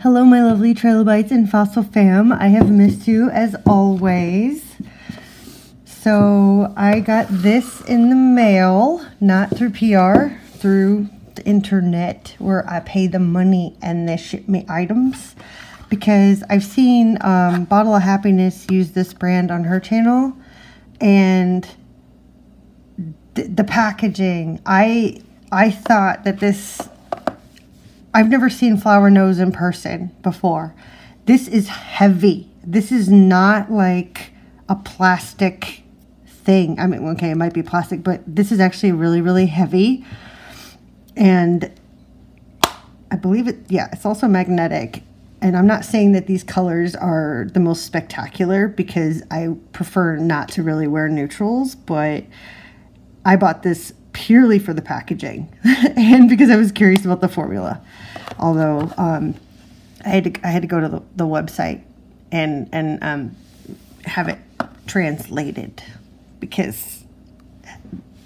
Hello, my lovely trilobites and fossil fam. I have missed you as always. So I got this in the mail, not through PR, through the internet where I pay the money and they ship me items because I've seen um, Bottle of Happiness use this brand on her channel and th the packaging. I I thought that this I've never seen Flower Knows in person before. This is heavy. This is not like a plastic thing. I mean, okay, it might be plastic, but this is actually really, really heavy. And I believe it, yeah, it's also magnetic. And I'm not saying that these colors are the most spectacular because I prefer not to really wear neutrals, but I bought this purely for the packaging and because I was curious about the formula. Although um, I had to, I had to go to the, the website and and um, have it translated because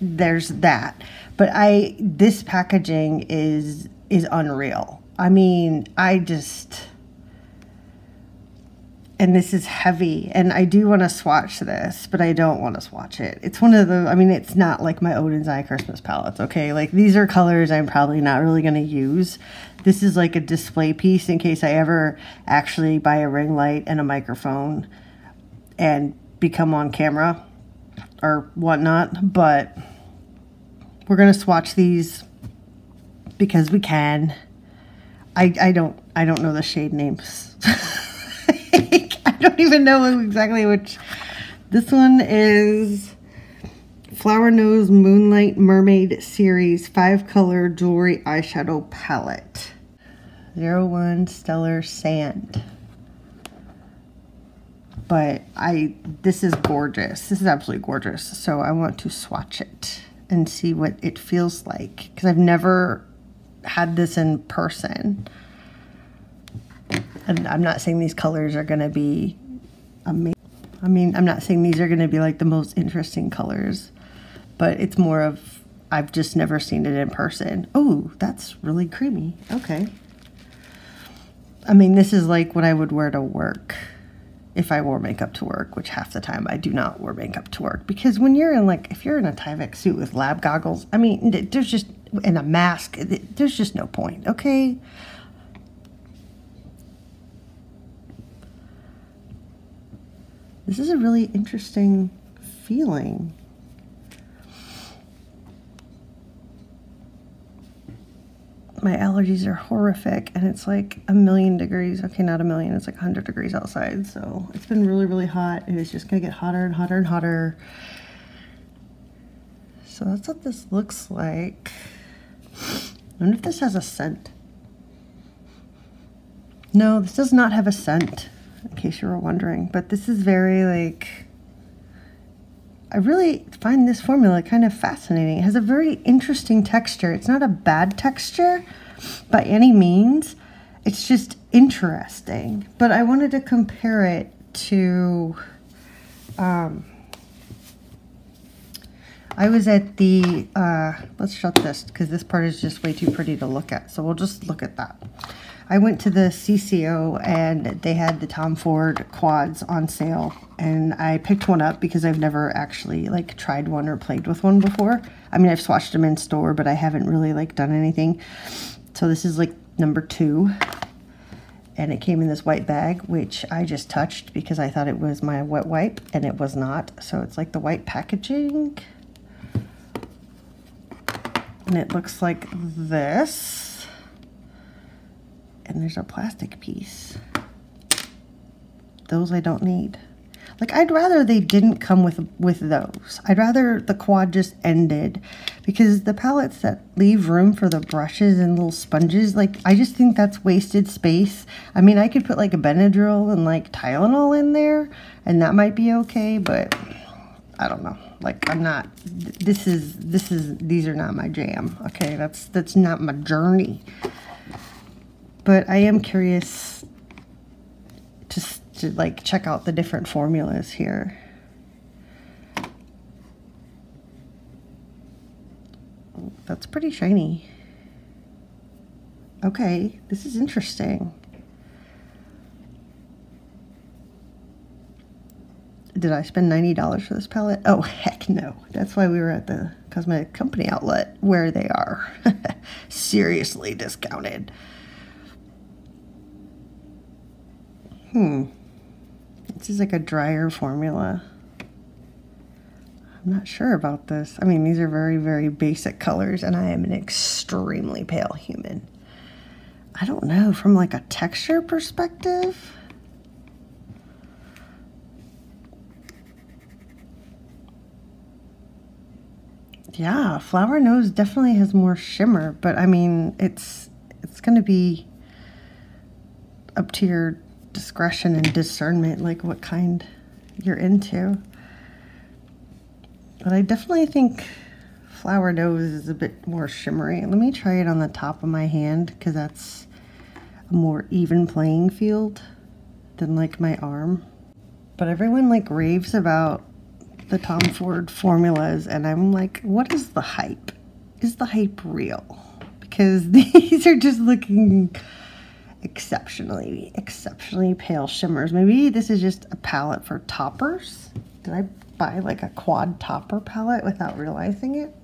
there's that. But I this packaging is is unreal. I mean, I just and this is heavy and I do want to swatch this but I don't want to swatch it. It's one of the I mean it's not like my Odens Eye Christmas palettes okay? Like these are colors I'm probably not really going to use. This is like a display piece in case I ever actually buy a ring light and a microphone and become on camera or whatnot but we're going to swatch these because we can. I, I don't I don't know the shade names don't even know exactly which. This one is Flower Knows Moonlight Mermaid Series 5 Color Jewelry Eyeshadow Palette. 01 Stellar Sand. But I, this is gorgeous. This is absolutely gorgeous. So I want to swatch it and see what it feels like. Because I've never had this in person. And I'm not saying these colors are going to be amazing. I mean, I'm not saying these are going to be like the most interesting colors, but it's more of I've just never seen it in person. Oh, that's really creamy. Okay. I mean, this is like what I would wear to work if I wore makeup to work, which half the time I do not wear makeup to work. Because when you're in like, if you're in a Tyvek suit with lab goggles, I mean, there's just, and a mask, there's just no point, okay? This is a really interesting feeling. My allergies are horrific and it's like a million degrees. Okay, not a million, it's like 100 degrees outside. So it's been really, really hot and it's just gonna get hotter and hotter and hotter. So that's what this looks like. I wonder if this has a scent. No, this does not have a scent case you were wondering. But this is very like, I really find this formula kind of fascinating. It has a very interesting texture. It's not a bad texture by any means. It's just interesting. But I wanted to compare it to, um, I was at the, uh, let's shut this because this part is just way too pretty to look at. So we'll just look at that. I went to the CCO and they had the Tom Ford quads on sale and I picked one up because I've never actually like tried one or played with one before. I mean, I've swatched them in store, but I haven't really like done anything. So this is like number two and it came in this white bag, which I just touched because I thought it was my wet wipe and it was not. So it's like the white packaging and it looks like this and there's a plastic piece. Those I don't need. Like, I'd rather they didn't come with, with those. I'd rather the quad just ended because the palettes that leave room for the brushes and little sponges, like, I just think that's wasted space. I mean, I could put like a Benadryl and like Tylenol in there and that might be okay, but I don't know. Like, I'm not, this is, this is, these are not my jam. Okay, that's, that's not my journey. But I am curious just to like check out the different formulas here. That's pretty shiny. Okay, this is interesting. Did I spend $90 for this palette? Oh, heck no. That's why we were at the cosmetic company outlet where they are seriously discounted. Hmm. This is like a drier formula. I'm not sure about this. I mean, these are very, very basic colors, and I am an extremely pale human. I don't know, from like a texture perspective, yeah, Flower Knows definitely has more shimmer, but I mean, it's it's going to be up to your discretion and discernment, like what kind you're into. But I definitely think Flower Knows is a bit more shimmery. Let me try it on the top of my hand because that's a more even playing field than like my arm. But everyone like raves about the Tom Ford formulas, and I'm like, what is the hype? Is the hype real? Because these are just looking exceptionally, exceptionally pale shimmers. Maybe this is just a palette for toppers. Did I buy like a quad topper palette without realizing it?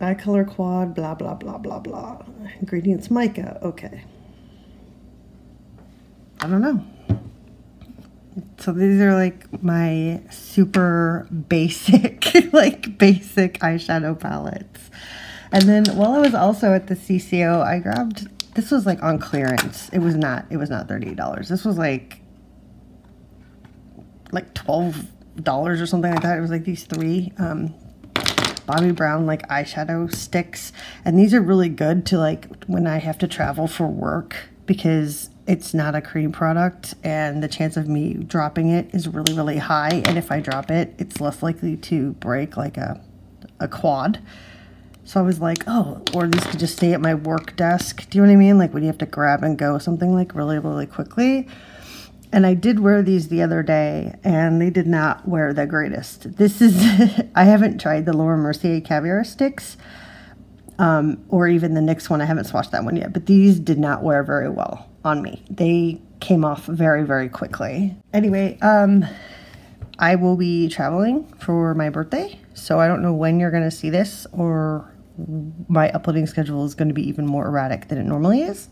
Eye color quad, blah, blah, blah, blah, blah. Ingredients mica, okay. I don't know. So these are like my super basic, like basic eyeshadow palettes. And then while I was also at the CCO, I grabbed, this was like on clearance. It was not, it was not $38. This was like, like $12 or something like that. It was like these three um, Bobbi Brown like eyeshadow sticks. And these are really good to like when I have to travel for work because it's not a cream product and the chance of me dropping it is really, really high. And if I drop it, it's less likely to break like a, a quad. So I was like, oh, or these could just stay at my work desk. Do you know what I mean? Like when you have to grab and go something like really, really quickly. And I did wear these the other day and they did not wear the greatest. This is, I haven't tried the Laura Mercier caviar sticks um, or even the NYX one. I haven't swatched that one yet, but these did not wear very well on me. They came off very, very quickly. Anyway, um, I will be traveling for my birthday, so I don't know when you're going to see this or my uploading schedule is going to be even more erratic than it normally is.